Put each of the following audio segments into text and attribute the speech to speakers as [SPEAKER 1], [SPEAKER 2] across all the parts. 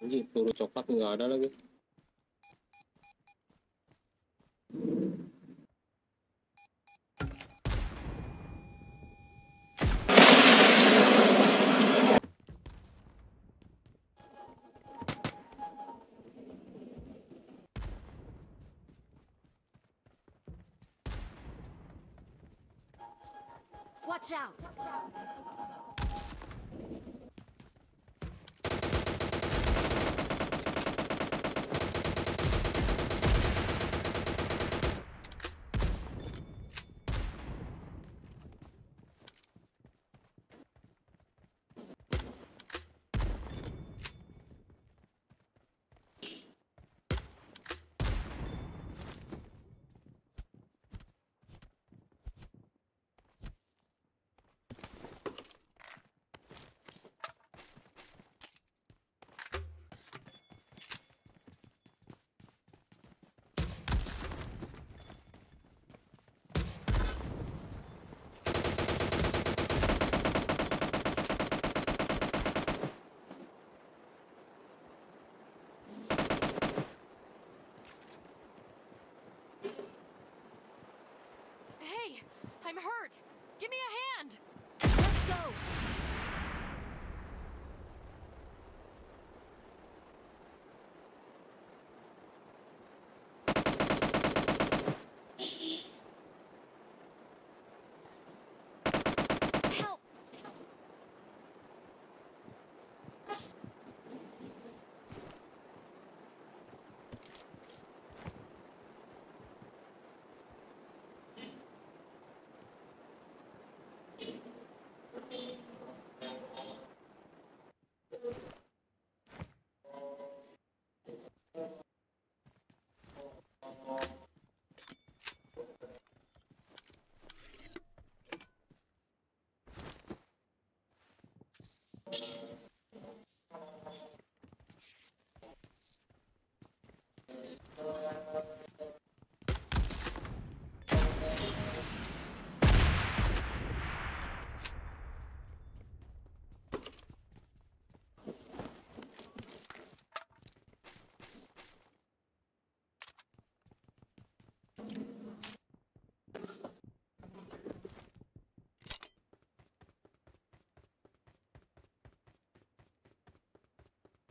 [SPEAKER 1] Anjing, peluru coklat nggak ada lagi.
[SPEAKER 2] Watch out! Hey, Hurt. Give me a hand. Let's go.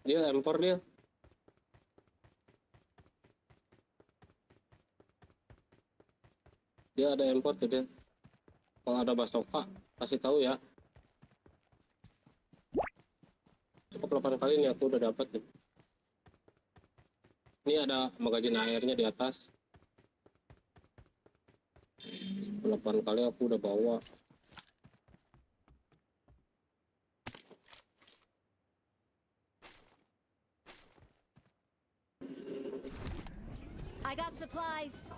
[SPEAKER 1] Dia empor dia. Dia ada empor tuh dia. Kalau ada bastoka, kasih tahu ya. Cukup 8 kali nih aku udah dapat nih. Ini ada magazin airnya di atas. 8 kali aku udah bawa.
[SPEAKER 2] Supplies.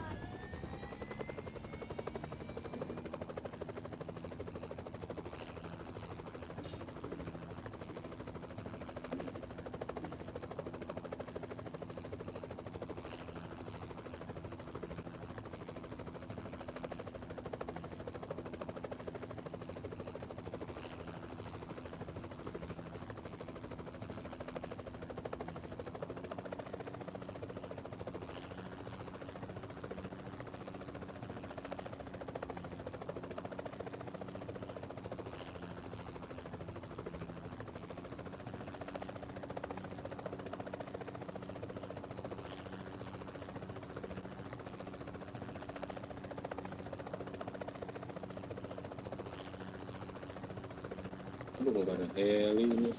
[SPEAKER 1] Aduh, nggak ada heli ini.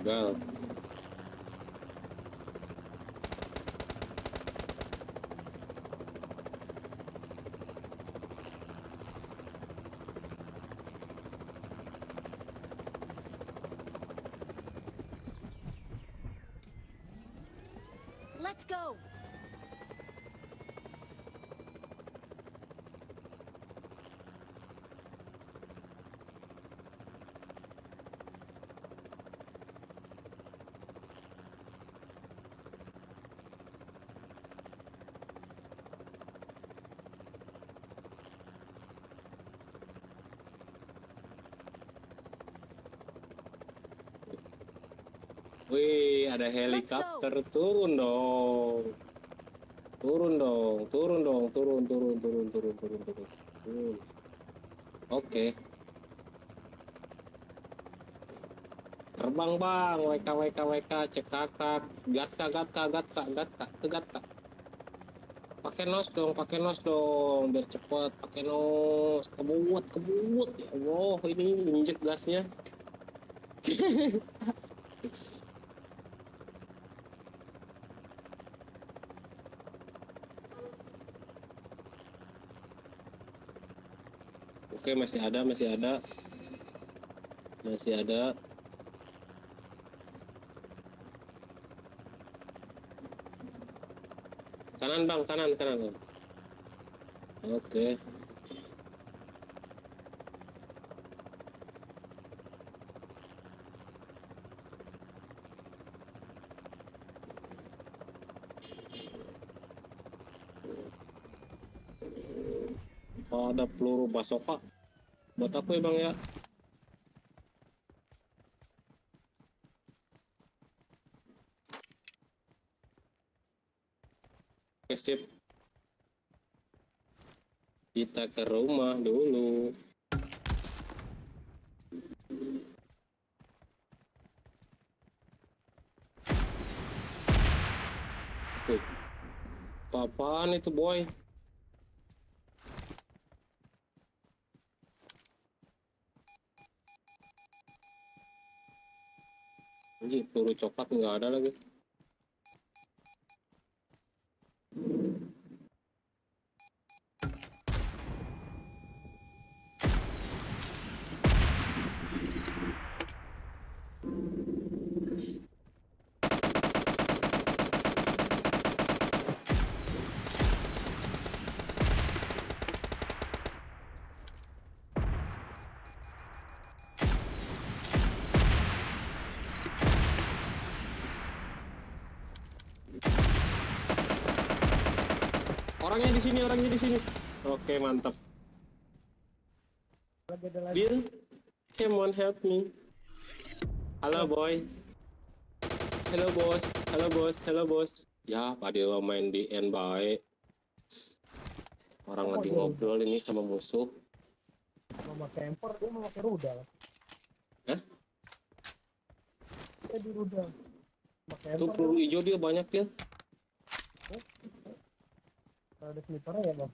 [SPEAKER 1] Gagal.
[SPEAKER 2] Let's go.
[SPEAKER 1] Wih, ada helikopter. Turun dong. Turun dong, turun dong, turun, turun, turun, turun, turun, turun. turun. Oke. Terbang bang, WK, WK, WK, cek kakak, gatka, gatka, gatka, gatka, gatka. Pakai nos dong, pakai nos dong, biar cepet. Pakai nos, kebut, kebut. Ya Allah, ini injek gasnya. Oke, masih ada, masih ada. Masih ada. Kanan, Bang, kanan, kanan. Oke. Ada peluru basoka. Buat aku ya, Bang ya. Oke, sip. Kita ke rumah dulu. Wih, apaan itu boy? Anjing, peluru coklat nggak ada lagi. Orangnya di sini, orangnya di sini. Oke, mantap.
[SPEAKER 3] Lagi ada lagi.
[SPEAKER 1] Bill, come on help me. Halo boy. Halo bos, halo bos, halo bos. Ya, Pak Dewa main di N baik. Orang
[SPEAKER 3] Oh,
[SPEAKER 1] lagi ngobrol ini sama musuh.
[SPEAKER 3] Mau pakai dia mau pakai rudal.
[SPEAKER 1] Hah?
[SPEAKER 3] Dia di rudal. Pakai
[SPEAKER 1] Tuh peluru hijau dia banyak ya.
[SPEAKER 3] Kalau ada snipernya ya bang.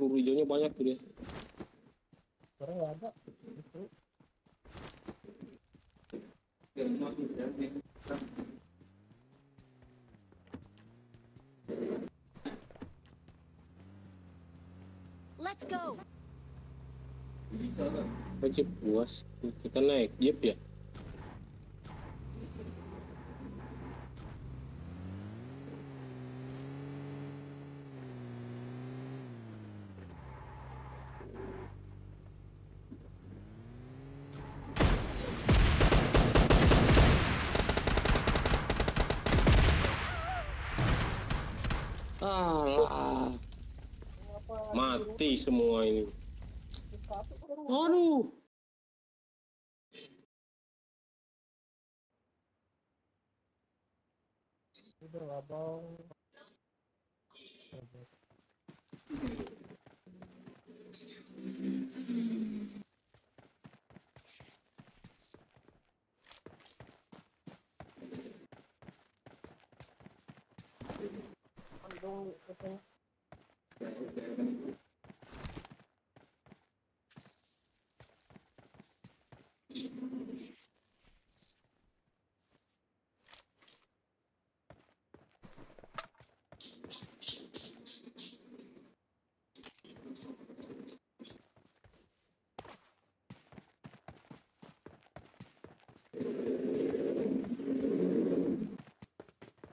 [SPEAKER 1] Peluru hijaunya banyak tuh dia.
[SPEAKER 3] Snipernya nggak ada. Itu.
[SPEAKER 2] Let's go.
[SPEAKER 1] Jeep puas? Kita naik jeep ya. Mati semua ini. Aduh.
[SPEAKER 3] Udah lah bang. Aduh.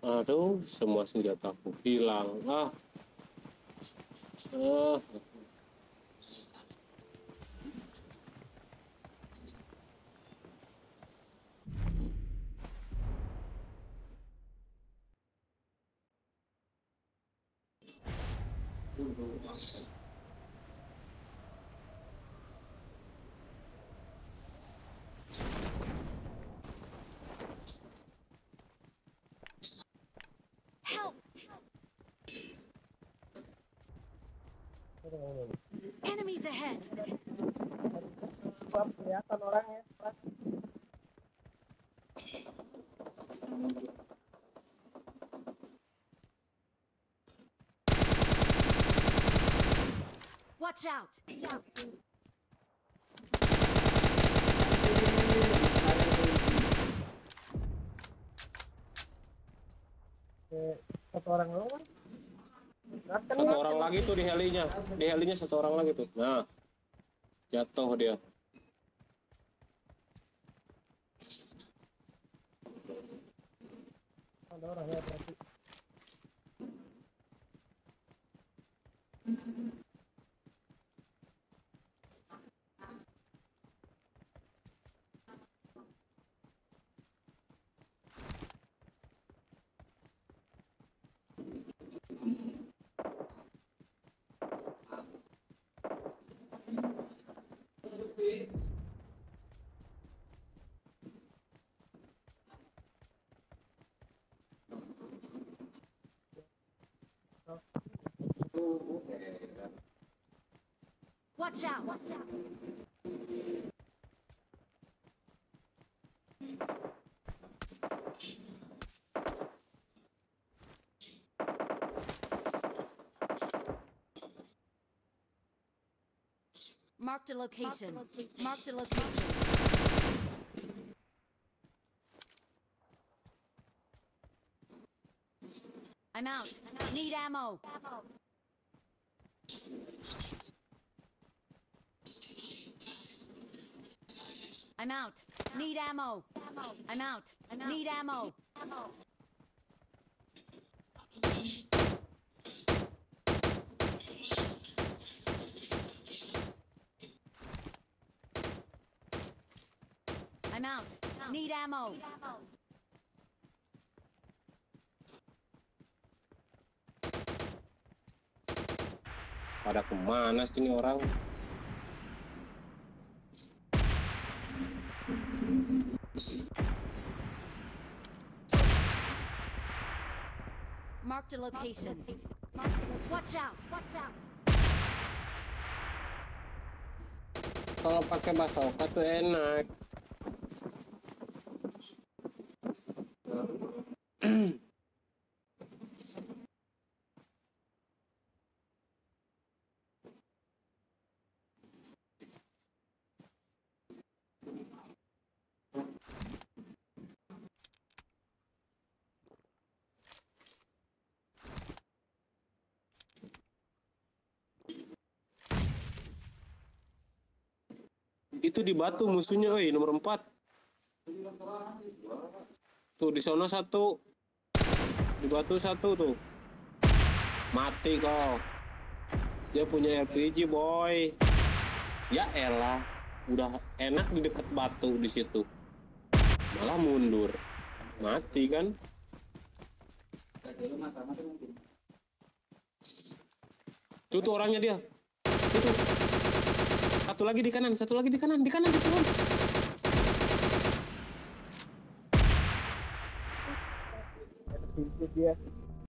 [SPEAKER 1] Aduh, semua senjata aku hilang. Ah. Ah.
[SPEAKER 2] Enemies ahead!
[SPEAKER 3] Bab, kelihatan orangnya. Pas.
[SPEAKER 2] Watch out!
[SPEAKER 3] Eh, Satu orang doang.
[SPEAKER 1] Satu orang lagi tuh di helinya. Di helinya satu orang lagi tuh. Nah. Jatuh dia.
[SPEAKER 3] ada orang ya berarti.
[SPEAKER 2] Watch out! Watch out. Marked a location. Marked a location. I'm out. Need ammo. ammo. I'm out. Need ammo. I'm out. Need ammo. I'm out. Need ammo.
[SPEAKER 1] Pada ke mana sih ini orang?
[SPEAKER 2] Marked a location. Watch out.
[SPEAKER 1] Kalau pakai basoka tuh enak. Itu di batu musuhnya, oi, nomor 4. Tuh di sana satu. Di batu satu tuh. Mati kau. Dia punya RPG, boy. Ya elah, udah enak di dekat batu di situ. Malah mundur. Mati kan? Tuh tuh orangnya dia. Tuh. Satu lagi di kanan, satu lagi di kanan, di kanan, di
[SPEAKER 3] pintu dia.